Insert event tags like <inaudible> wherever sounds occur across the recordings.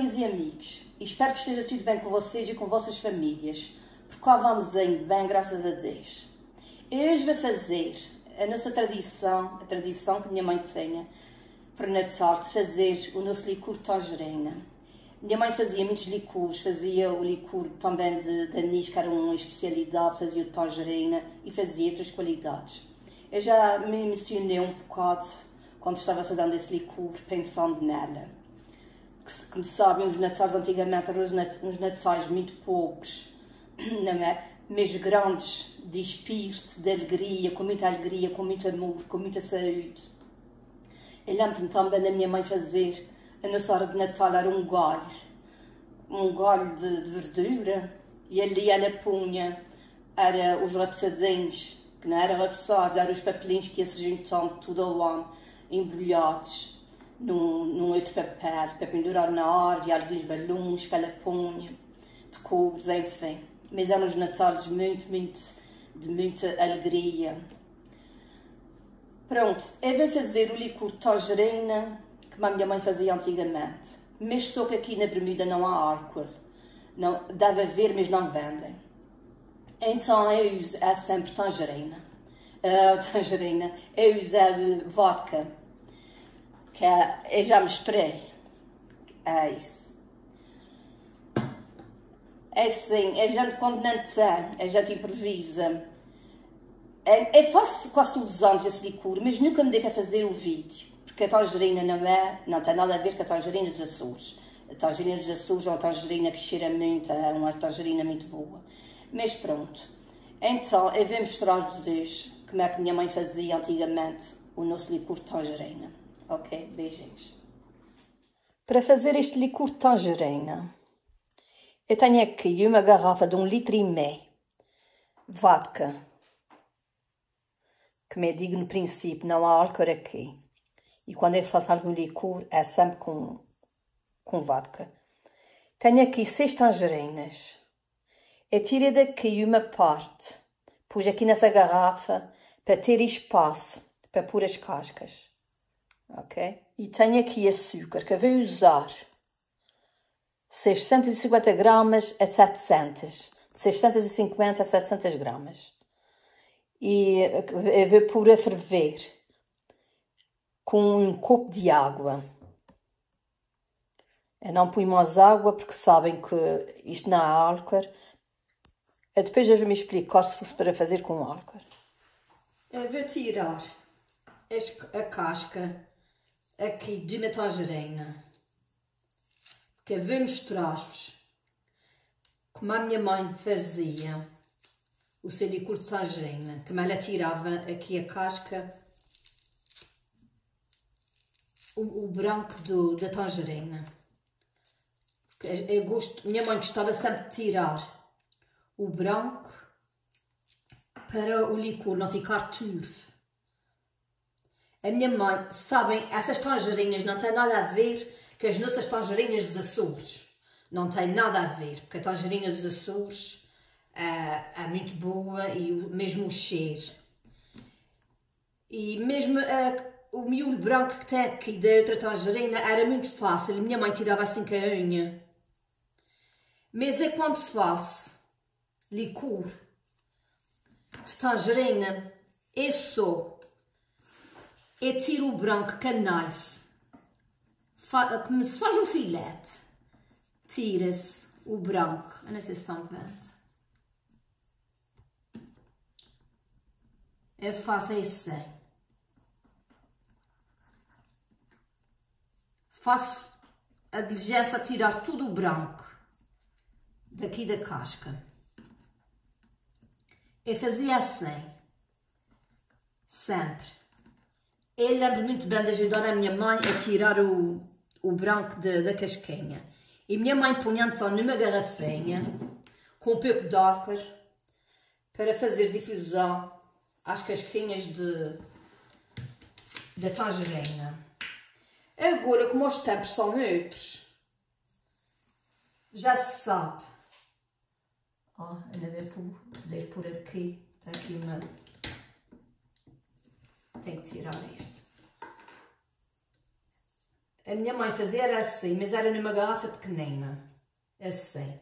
Amigas e amigos. Espero que esteja tudo bem com vocês e com vossas famílias. Porque cá vamos indo bem, graças a Deus. Eu hoje vou fazer a nossa tradição, a tradição que minha mãe tinha para Natal, de fazer o nosso licor de tangerina. Minha mãe fazia muitos licores, fazia o licor também de, de anis, que era uma especialidade, fazia o tangerina e fazia outras qualidades. Eu já me emocionei um bocado quando estava fazendo esse licor, pensando nela. Como sabem, os natais antigamente eram uns natais muito pobres, <clears throat> é? mas grandes de espírito, de alegria, com muita alegria, com muito amor, com muita saúde. Eu lembro-me também da minha mãe fazer a nossa hora de Natal era um galho, um galho de, de verdura, e ali ela punha, era os repousadinhos, que não eram repousados, eram os papelinhos que ia se juntando tudo ao ano, embrulhados num, outro papel, para pendurar na árvore, alguns balões que ela punha, de cores, enfim. Mas eram os natais muito, muito, de muita alegria. Pronto, eu vou fazer o licor tangerina, como a minha mãe fazia antigamente. Mas só que aqui na Bermuda não há álcool. Não, deve haver, mas não vendem. Então eu uso é sempre tangerina. Uh, <laughs> tangerina. Eu uso vodka. Que é, eu já mostrei. É isso. É assim, a gente quando não tem, a gente improvisa. Eu faço quase todos os anos esse licor, mas nunca me dei para fazer o vídeo que a tangerina não é, não tem nada a ver com a tangerina dos Açores. A tangerina dos Açores é uma tangerina que cheira muito, é uma tangerina muito boa. Mas pronto. Então, eu vou mostrar-vos hoje como é que minha mãe fazia antigamente o nosso licor de tangerina. Ok? Beijinhos. Para fazer este licor de tangerina, eu tenho aqui uma garrafa de um litro e meio vodka, que me digo no princípio, não há álcool aqui. E quando eu faço algum licor, é sempre com, com vodka. Tenho aqui seis tangerinas. Eu tirei daqui uma parte, pus aqui nessa garrafa para ter espaço para pôr as cascas. Ok? E tenho aqui açúcar que eu vou usar 650 gramas a 700. De 650 a 700 gramas. E eu vou pôr a ferver com um copo de água. Eu não ponho mais água porque sabem que isto não há álcool. Eu depois eu vou me explicar se fosse para fazer com álcool. Eu vou tirar a casca aqui de uma tangerina. Que eu vou mostrar-vos como a minha mãe fazia o licor de tangerina. Como ela tirava aqui a casca o, o branco do, da tangerina. Eu gosto, minha mãe gostava sempre de tirar o branco para o licor não ficar turvo. A minha mãe, sabem, essas tangerinas não têm nada a ver com as nossas tangerinas dos Açores. Não tem nada a ver, porque a tangerina dos Açores é, é muito boa e o, mesmo o cheiro. E mesmo a, o miolo branco que tem aqui da outra tangerina era muito fácil. Minha mãe tirava assim com a unha. Mas é quando faço licor de tangerina, é só. É tiro o branco com a knife. Se faz um filete. Tira-se o branco. Eu não sei se estão vendo. Eu faço assim. faço a diligência a tirar tudo o branco daqui da casca. Eu fazia assim, sempre. Eu lembro muito bem de ajudar a minha mãe a tirar o, o branco de, da casquinha. E minha mãe punha então numa garrafinha com um pouco de álcool para fazer difusão às casquinhas de, da tangerina. Agora, como os tempos são outros, já se sabe. Oh, ainda bem por, por aqui. Está aqui uma... Tenho que tirar isto. A minha mãe fazia era assim, mas era numa garrafa pequenina. Assim.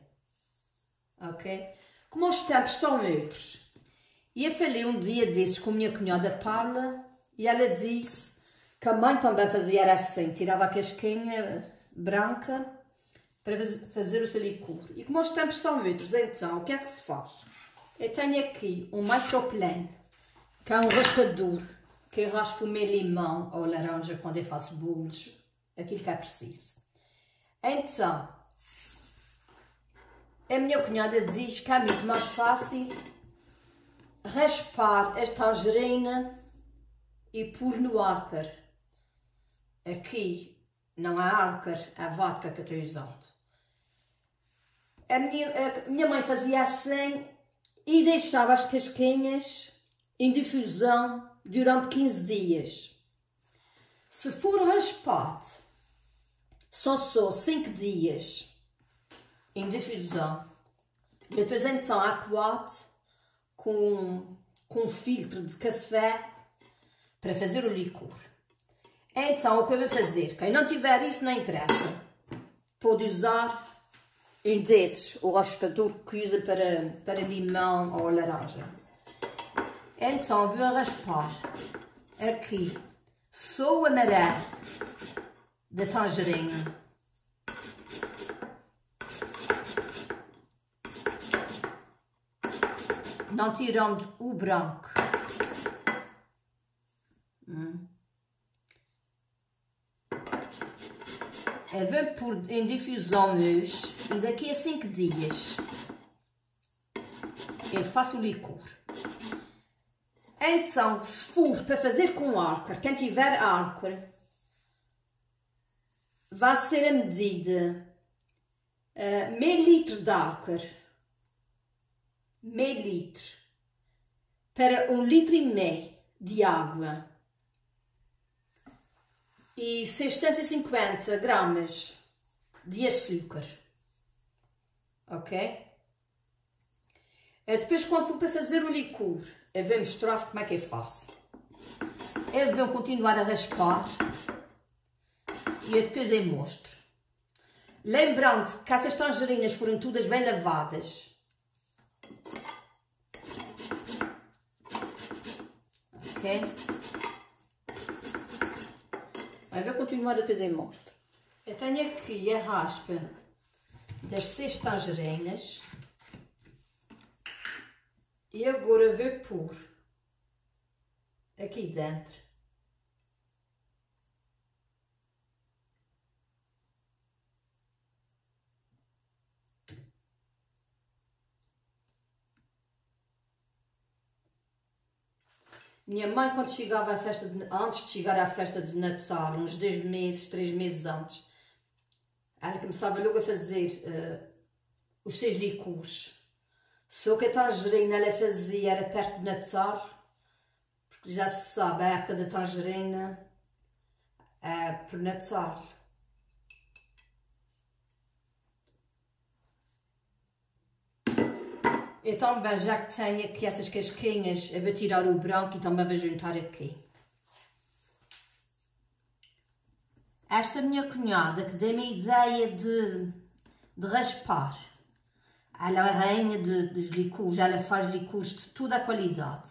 Ok? Como os tempos são outros. E eu falei um dia desses com a minha cunhada Paula e ela disse que a mãe também fazia assim, tirava a casquinha branca para fazer o seu licor. E como os tempos são outros, então, o que é que se faz? Eu tenho aqui um microplane, que é um raspador, que eu raspo o meu limão ou laranja quando eu faço bolos, aquilo que é preciso. Então, a minha cunhada diz que é muito mais fácil raspar esta tangerina e pôr no álcool. Aqui não há álcool, é vodka que eu estou usando. A minha, a minha mãe fazia assim e deixava as casquinhas em difusão durante 15 dias. Se for raspado, só só 5 dias em difusão. Depois então aquado com, com filtro de café para fazer o licor. Então, o que eu vou fazer? Quem não tiver isso, não interessa. Pode usar um desses, o raspador que usa para, para limão ou laranja. Então, vou raspar aqui só o amarelo da tangerina. Não tirando o branco. Hum. É, vou pôr em difusão hoje e daqui a 5 dias eu faço o licor. Então, se for para fazer com álcool, quem tiver álcool, vai ser a medida uh, meio litro de álcool, meio litro, para um litro e meio de água. E 650 gramas de açúcar, ok? Depois, quando for para fazer o licor, eu vou mostrar como é que eu faço. Eu vou continuar a raspar e depois eu mostro. Lembrando que essas tangerinas foram todas bem lavadas. Ok? Eu vou continuar depois eu mostro. Eu tenho aqui a raspa das seis tangerinas. E agora vou pôr aqui dentro. Minha mãe, quando chegava à festa, de, antes de chegar à festa de Natal, uns dois meses, três meses antes, ela começava logo a fazer uh, os seis licores. Só que a tangerina ela fazia, era perto de Natal, porque já se sabe, a época da tangerina é por Natal. Eu também, já que tenho aqui essas casquinhas, eu vou tirar o branco e também vou juntar aqui. Esta minha cunhada que deu-me a ideia de, de raspar. Ela é a rainha de, dos licores, ela faz licores de toda a qualidade.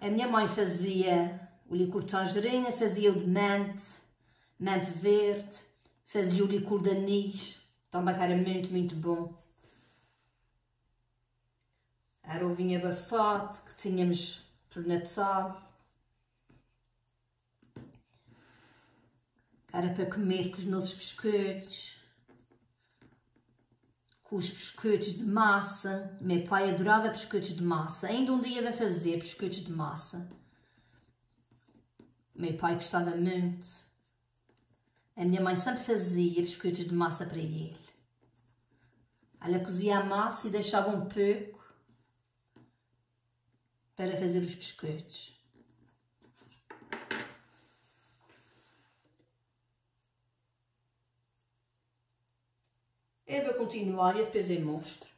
A minha mãe fazia o licor de tangerina, fazia o de mente, mente verde, fazia o licor de anis, também que era muito, muito bom. Era o vinho abafado que tínhamos por Natal. Era para comer com os nossos biscoitos com os biscoitos de massa. Meu pai adorava biscoitos de massa. Ainda um dia vai fazer biscoitos de massa. Meu pai gostava muito. A minha mãe sempre fazia biscoitos de massa para ele. Ela cozia a massa e deixava um pouco para fazer os biscoitos. Eu vou continuar e depois eu mostro.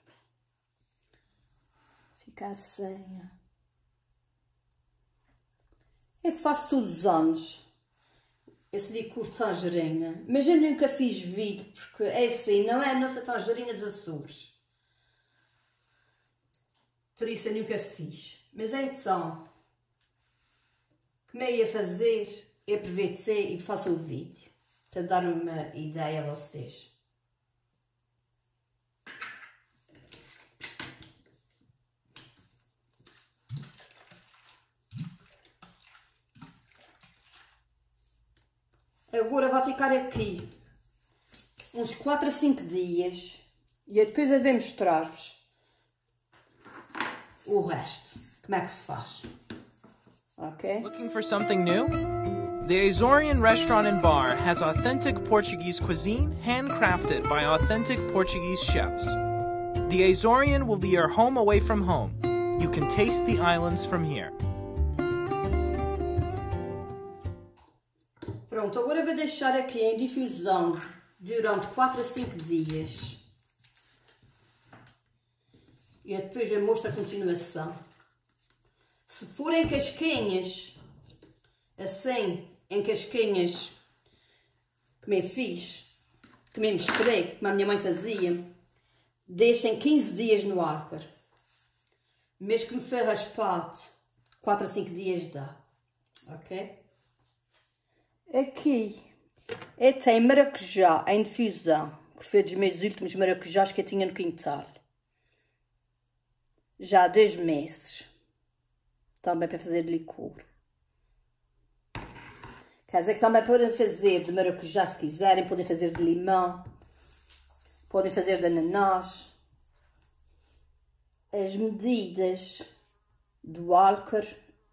Fica assim. Eu faço todos os anos esse de tangerina. Mas eu nunca fiz vídeo, porque é assim, não é a nossa tangerina dos Açores. Por isso eu nunca fiz. Mas então, como é ia fazer, eu aproveitei e faço o vídeo. Para dar uma ideia a vocês. Agora vai ficar aqui uns 4 a 5 dias e eu depois eu vou mostrar-vos o resto, como é que se faz. Ok? Looking for something new? The Azorian Restaurant and Bar has authentic Portuguese cuisine handcrafted by authentic Portuguese chefs. The Azorian will be your home away from home. You can taste the islands from here. Pronto, agora vou deixar aqui em difusão durante 4 a 5 dias. E depois eu mostro a continuação. Se forem casquinhas, assim, em casquinhas, como eu fiz, como eu mostrei, como a minha mãe fazia, deixem 15 dias no álcool. Mesmo que me for raspado, 4 a 5 dias dá. Ok? Aqui é tem maracujá em difusão, que foi dos meus últimos maracujás que eu tinha no quintal. Já há dois meses. Também para fazer licor. Quer dizer que também podem fazer de maracujá se quiserem, podem fazer de limão, podem fazer de ananás. As medidas do álcool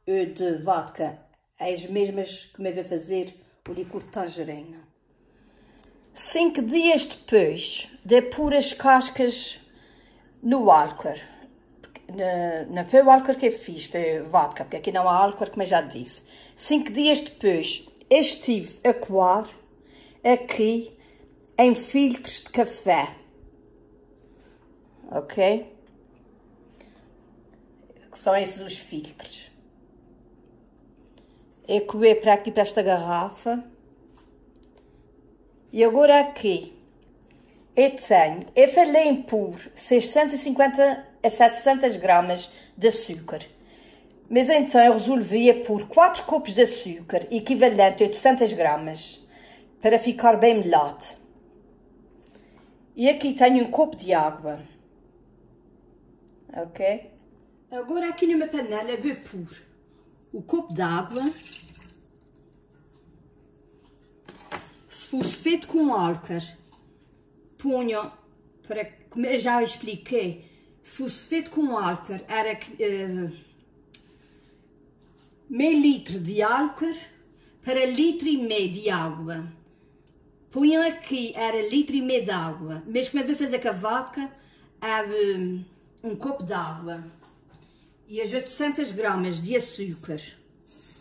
ou de vodka, as mesmas que me vai fazer de tangerina. Cinco dias depois de pôr as cascas no álcool, não foi o álcool que eu fiz, foi vodka, porque aqui não há álcool, como eu já disse. Cinco dias depois, estive a coar aqui em filtros de café. Ok? Que são esses os filtros é coer para aqui, para esta garrafa. E agora aqui, eu tenho, eu falei em pôr 650 a 700 gramas de açúcar. Mas então eu resolvi pôr 4 copos de açúcar, equivalente a 800 gramas, para ficar bem melado. E aqui tenho um copo de água. Ok? Agora aqui numa panela vou pôr o copo d'água, se fosse feito com álcool, punham, para, como eu já expliquei, se fosse feito com álcool, era uh, meio litro de álcool para litro e meio de água. Punham aqui, era litro e meio de água. Mesmo como eu vou fazer com a vodka, era um, um copo de água e as 800 gramas de açúcar,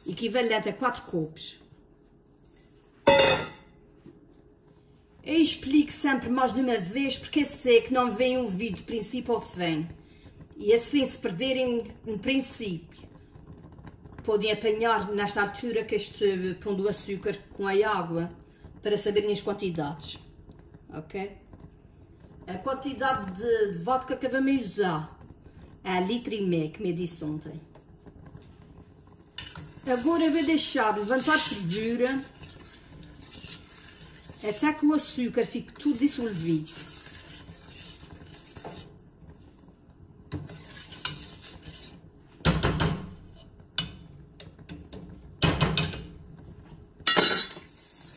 equivalente a 4 copos. Eu explico sempre mais de uma vez porque sei que não vem um vídeo de princípio ao fim. E assim, se perderem no princípio, podem apanhar nesta altura que este pão do açúcar com a água para saberem as quantidades. Ok? A quantidade de vodka que vamos usar a litro e meio, que me disse ontem. Agora vou deixar levantar a fervura até que o açúcar fique tudo dissolvido.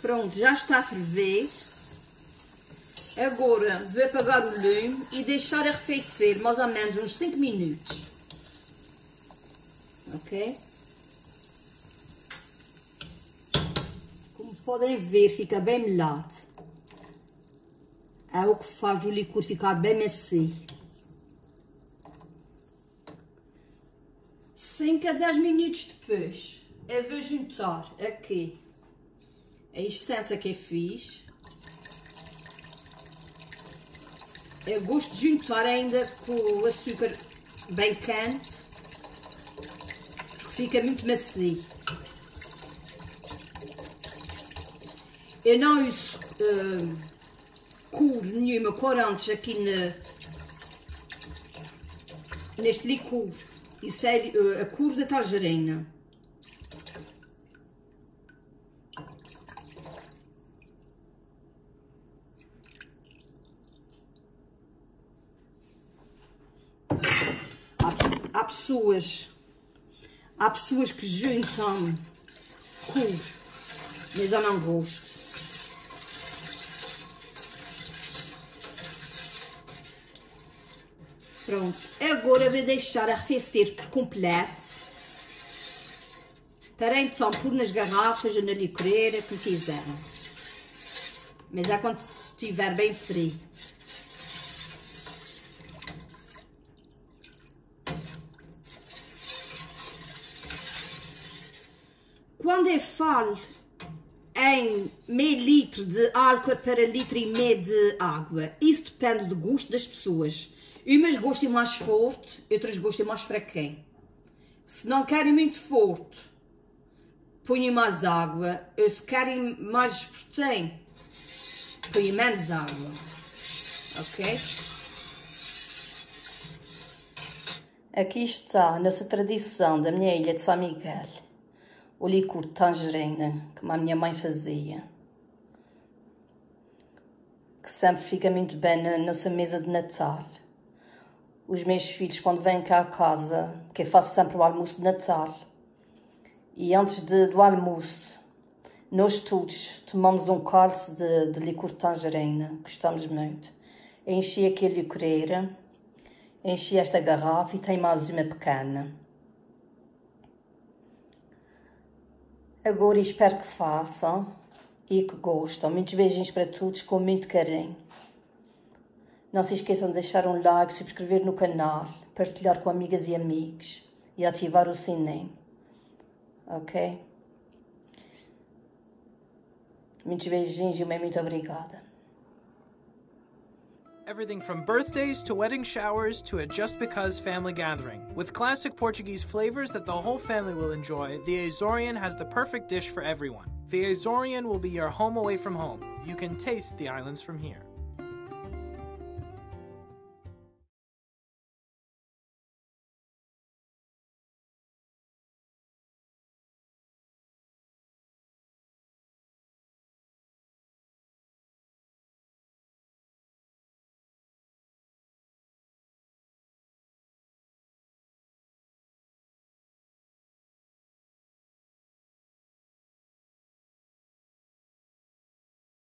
Pronto, já está a ferver. Agora vou apagar o lume e deixar arrefecer mais ou menos uns 5 minutos. Ok? Como podem ver, fica bem melado. É o que faz o licor ficar bem macio. 5 a 10 minutos depois, eu vou juntar aqui a essência que eu fiz Eu gosto de juntar ainda com o açúcar bem quente, porque fica muito macio. Eu não uso uh, cor nenhuma, corantes aqui na, neste licor. Isso é uh, a cor da tangerina. Há, há pessoas há pessoas que juntam mas eu não gosto. Pronto, agora vou deixar arrefecer por completo. Para então pôr nas garrafas ou na licoreira, como quiserem. Mas é quando estiver bem frio. Quando eu falo em meio litro de álcool para litro e meio de água, isso depende do gosto das pessoas. Umas gostam mais forte, outras gostam mais fraquinho. Se não querem muito forte, ponham mais água. Ou se querem mais fortinho, ponham menos água. Ok? Aqui está a nossa tradição da minha ilha de São Miguel. O licor de tangerina que a minha mãe fazia. Que sempre fica muito bem na nossa mesa de Natal os meus filhos, quando vêm cá a casa, porque eu faço sempre o almoço de Natal, e antes de, do almoço, nós todos tomamos um cálice de, de licor de tangerina, gostamos muito. enchi aquele licoreira, enchi esta garrafa e tem mais uma pequena. Agora espero que façam e que gostem. Muitos beijinhos para todos com muito carinho. Não se esqueçam de deixar um like, subscrever no canal, partilhar com amigas e amigos e ativar o sininho. Ok? Muitos beijinhos e muito obrigada. Everything from birthdays to wedding showers to a just because family gathering. With classic Portuguese flavors that the whole family will enjoy, the Azorian has the perfect dish for everyone. The Azorian will be your home away from home. You can taste the islands from here.